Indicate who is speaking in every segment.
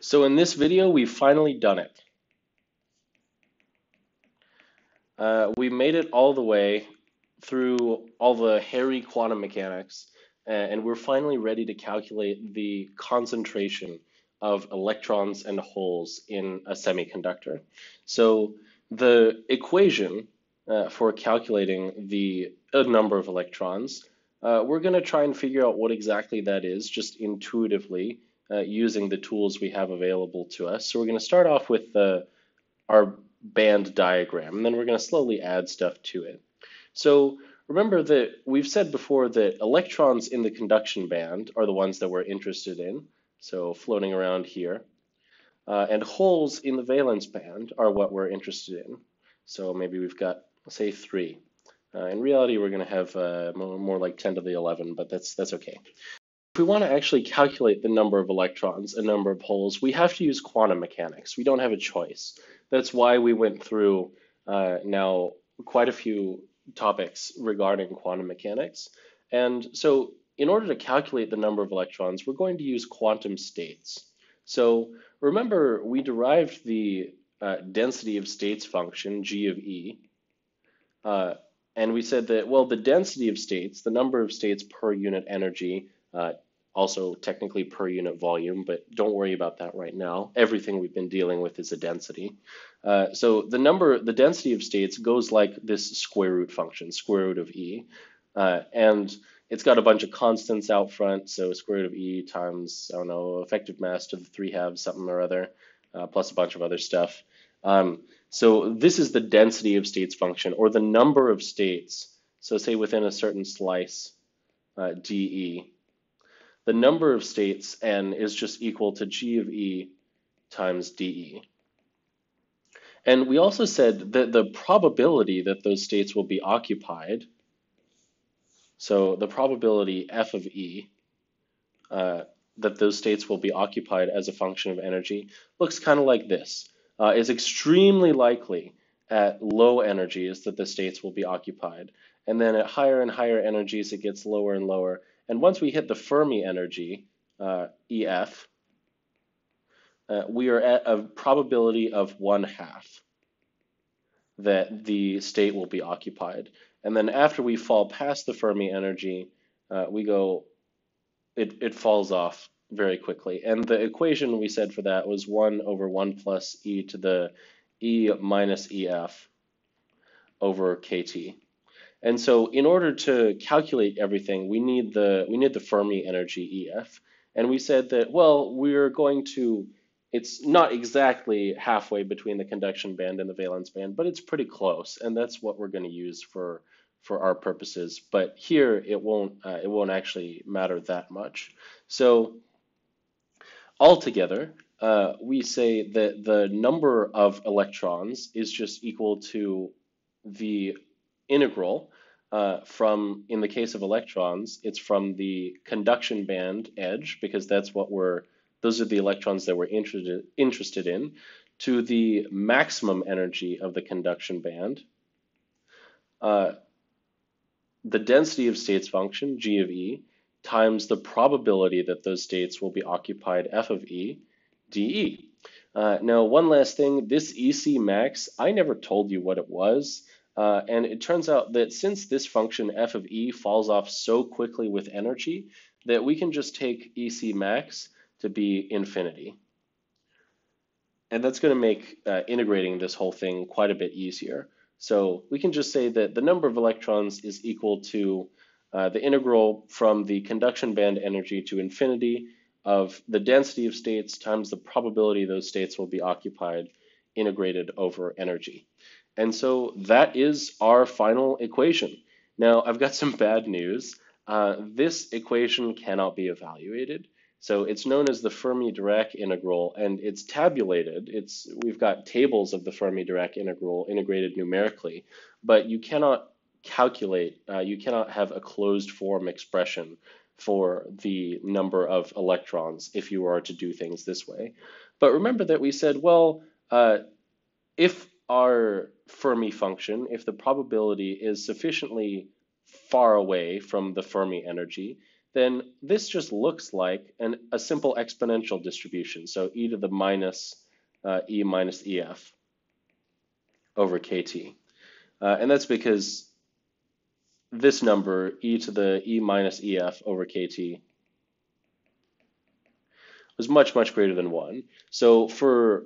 Speaker 1: So in this video, we've finally done it. Uh, we made it all the way through all the hairy quantum mechanics, and we're finally ready to calculate the concentration of electrons and holes in a semiconductor. So the equation uh, for calculating the number of electrons, uh, we're going to try and figure out what exactly that is, just intuitively, uh, using the tools we have available to us. So we're going to start off with the, our band diagram, and then we're going to slowly add stuff to it. So remember that we've said before that electrons in the conduction band are the ones that we're interested in, so floating around here. Uh, and holes in the valence band are what we're interested in. So maybe we've got, say, three. Uh, in reality, we're going to have uh, more, more like 10 to the 11, but that's, that's okay we want to actually calculate the number of electrons, a number of holes, we have to use quantum mechanics. We don't have a choice. That's why we went through uh, now quite a few topics regarding quantum mechanics. And so in order to calculate the number of electrons, we're going to use quantum states. So remember, we derived the uh, density of states function, g of e, uh, and we said that, well, the density of states, the number of states per unit energy, uh, also technically per unit volume, but don't worry about that right now. Everything we've been dealing with is a density. Uh, so the number, the density of states goes like this square root function, square root of e, uh, and it's got a bunch of constants out front, so square root of e times, I don't know, effective mass to the 3 halves, something or other, uh, plus a bunch of other stuff. Um, so this is the density of states function, or the number of states. So say within a certain slice, uh, dE, the number of states n is just equal to g of e times dE. And we also said that the probability that those states will be occupied, so the probability f of e, uh, that those states will be occupied as a function of energy, looks kind of like this. Uh, it's extremely likely at low energies that the states will be occupied. And then at higher and higher energies, it gets lower and lower. And once we hit the Fermi energy, uh, EF, uh, we are at a probability of one half that the state will be occupied. And then after we fall past the Fermi energy, uh, we go, it, it falls off very quickly. And the equation we said for that was 1 over 1 plus e to the e minus ef over kt. And so in order to calculate everything, we need the we need the Fermi energy EF. And we said that, well, we're going to, it's not exactly halfway between the conduction band and the valence band, but it's pretty close. And that's what we're going to use for for our purposes. But here it won't uh, it won't actually matter that much. So altogether, uh, we say that the number of electrons is just equal to the integral uh, from, in the case of electrons, it's from the conduction band edge, because that's what we're, those are the electrons that we're interested, interested in, to the maximum energy of the conduction band. Uh, the density of states function, g of e, times the probability that those states will be occupied, f of e, dE. Uh, now, one last thing, this EC max, I never told you what it was. Uh, and it turns out that since this function f of e falls off so quickly with energy, that we can just take EC max to be infinity. And that's going to make uh, integrating this whole thing quite a bit easier. So we can just say that the number of electrons is equal to uh, the integral from the conduction band energy to infinity of the density of states times the probability those states will be occupied integrated over energy. And so that is our final equation. Now, I've got some bad news. Uh, this equation cannot be evaluated. So it's known as the Fermi-Dirac integral, and it's tabulated. It's We've got tables of the Fermi-Dirac integral integrated numerically, but you cannot calculate, uh, you cannot have a closed form expression for the number of electrons if you are to do things this way. But remember that we said, well, uh, if our Fermi function, if the probability is sufficiently far away from the Fermi energy, then this just looks like an, a simple exponential distribution. So e to the minus uh, e minus ef over kt. Uh, and that's because this number, e to the e minus ef over kt, was much, much greater than 1. So for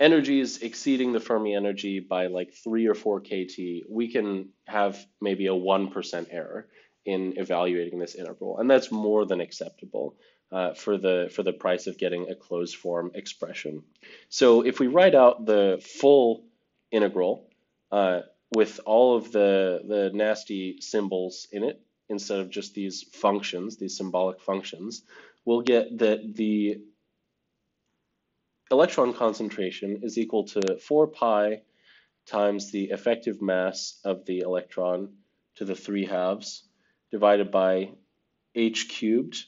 Speaker 1: energies exceeding the Fermi energy by like 3 or 4 kt, we can have maybe a 1% error in evaluating this integral. And that's more than acceptable uh, for, the, for the price of getting a closed form expression. So if we write out the full integral uh, with all of the, the nasty symbols in it, instead of just these functions, these symbolic functions, we'll get that the electron concentration is equal to 4 pi times the effective mass of the electron to the 3 halves divided by h cubed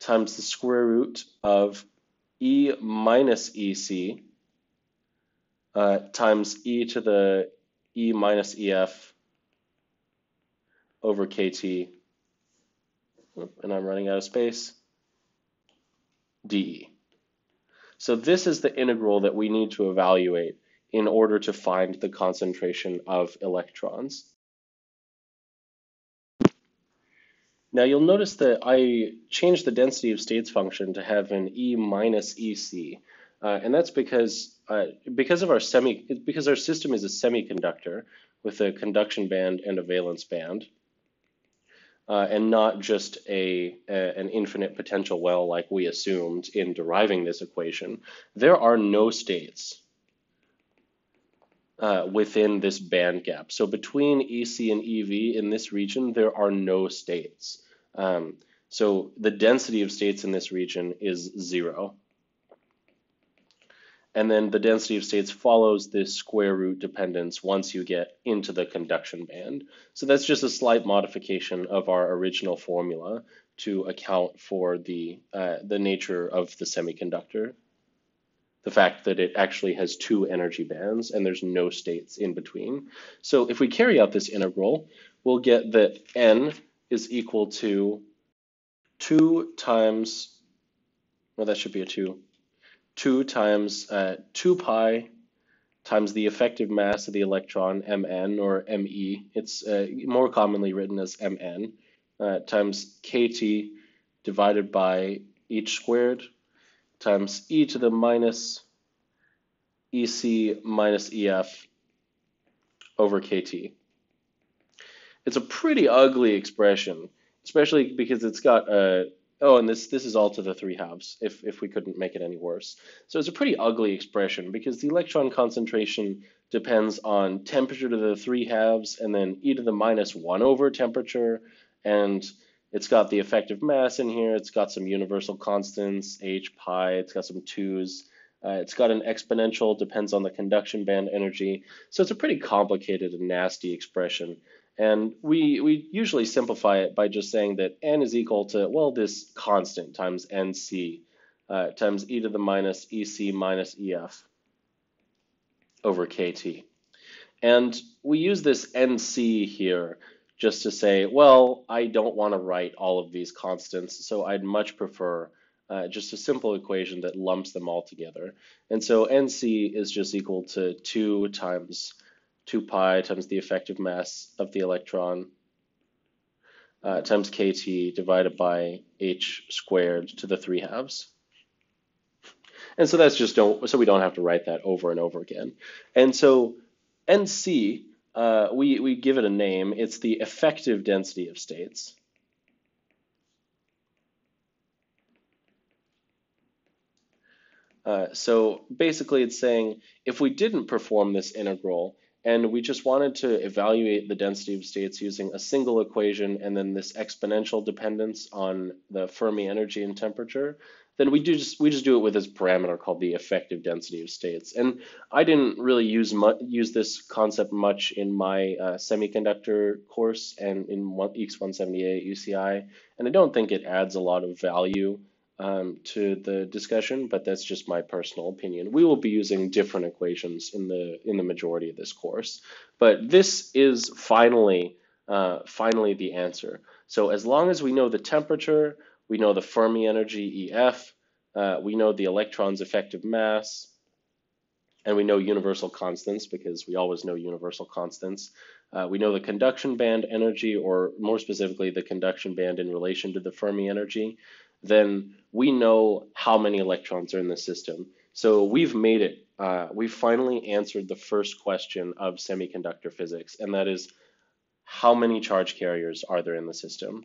Speaker 1: times the square root of e minus ec uh, times e to the e minus ef over kt, and I'm running out of space, dE. So this is the integral that we need to evaluate in order to find the concentration of electrons. Now you'll notice that I changed the density of states function to have an E minus EC. Uh, and that's because uh, because of our semi because our system is a semiconductor with a conduction band and a valence band, uh, and not just a, a, an infinite potential well like we assumed in deriving this equation. There are no states uh, within this band gap. So between EC and EV in this region, there are no states. Um, so the density of states in this region is zero. And then the density of states follows this square root dependence once you get into the conduction band. So that's just a slight modification of our original formula to account for the, uh, the nature of the semiconductor. The fact that it actually has two energy bands and there's no states in between. So if we carry out this integral, we'll get that n is equal to 2 times, well, that should be a 2, 2 times uh, 2 pi times the effective mass of the electron, mn, or me. It's uh, more commonly written as mn, uh, times kt divided by h squared times e to the minus ec minus ef over kt. It's a pretty ugly expression, especially because it's got a Oh, and this this is all to the three halves, if, if we couldn't make it any worse. So it's a pretty ugly expression because the electron concentration depends on temperature to the three halves and then e to the minus one over temperature. And it's got the effective mass in here. It's got some universal constants, h pi. It's got some twos. Uh, it's got an exponential, depends on the conduction band energy. So it's a pretty complicated and nasty expression. And we, we usually simplify it by just saying that n is equal to, well, this constant times nc uh, times e to the minus ec minus ef over kt. And we use this nc here just to say, well, I don't want to write all of these constants, so I'd much prefer uh, just a simple equation that lumps them all together. And so nc is just equal to 2 times 2 pi times the effective mass of the electron uh, times kt divided by h squared to the 3 halves. And so that's just don't, so we don't have to write that over and over again. And so NC, uh, we, we give it a name. It's the effective density of states. Uh, so basically it's saying if we didn't perform this integral, and we just wanted to evaluate the density of states using a single equation and then this exponential dependence on the Fermi energy and temperature, then we do just we just do it with this parameter called the effective density of states. And I didn't really use use this concept much in my uh, semiconductor course and in EECS 178 UCI, and I don't think it adds a lot of value um, to the discussion, but that's just my personal opinion. We will be using different equations in the in the majority of this course, but this is finally uh, finally the answer. So as long as we know the temperature, we know the Fermi energy EF, uh, we know the electron's effective mass, and we know universal constants because we always know universal constants. Uh, we know the conduction band energy, or more specifically, the conduction band in relation to the Fermi energy. Then we know how many electrons are in the system. So we've made it. Uh, we finally answered the first question of semiconductor physics, and that is how many charge carriers are there in the system?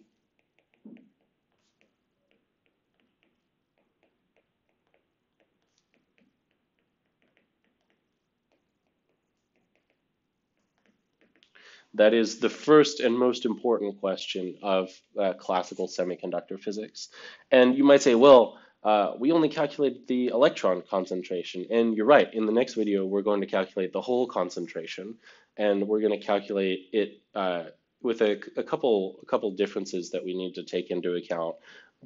Speaker 1: That is the first and most important question of uh, classical semiconductor physics. And you might say, well, uh, we only calculated the electron concentration. And you're right, in the next video, we're going to calculate the hole concentration. And we're going to calculate it uh, with a, a, couple, a couple differences that we need to take into account.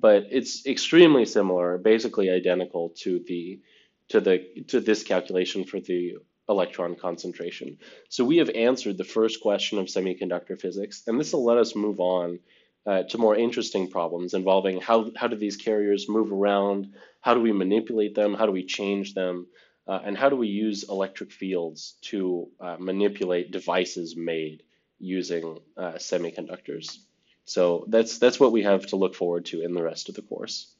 Speaker 1: But it's extremely similar, basically identical to the to the to this calculation for the electron concentration. So we have answered the first question of semiconductor physics, and this will let us move on uh, to more interesting problems involving how, how do these carriers move around, how do we manipulate them, how do we change them, uh, and how do we use electric fields to uh, manipulate devices made using uh, semiconductors. So that's, that's what we have to look forward to in the rest of the course.